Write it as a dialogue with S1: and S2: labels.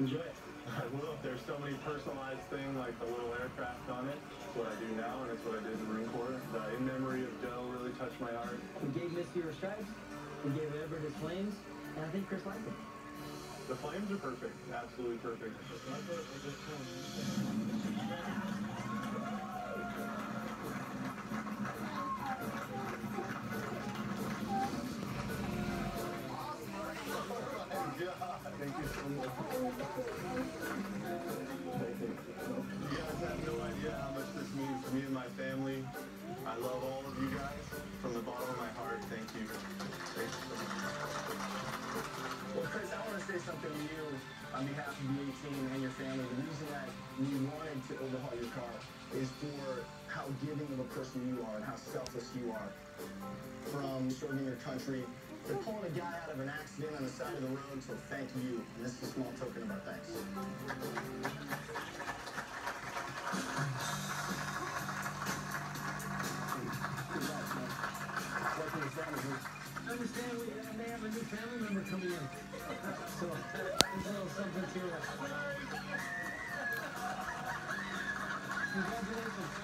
S1: Enjoy it.
S2: I will. There's so many personalized things like the little aircraft on it. It's what I do now, and it's what I did in the Marine Corps. The In Memory of Joe really touched my heart.
S1: We gave Misty her stripes. We gave Everett his flames. And I think Chris liked them.
S2: The flames are perfect. Absolutely perfect. You guys have no idea how much this means to me and my family. I love all of you guys from the bottom of my heart. Thank you. Thank you so much.
S3: Well, Chris, I want to say something to you on behalf of the 18 and your family. The reason that we wanted to overhaul your car is for how giving of a person you are and how selfless you are. From serving your country to pulling a guy out of an accident on the side of the road, so thank you. And this is a small token of our thanks. To
S1: understand we may have a new family member coming in. So there's a little something to it. Congratulations.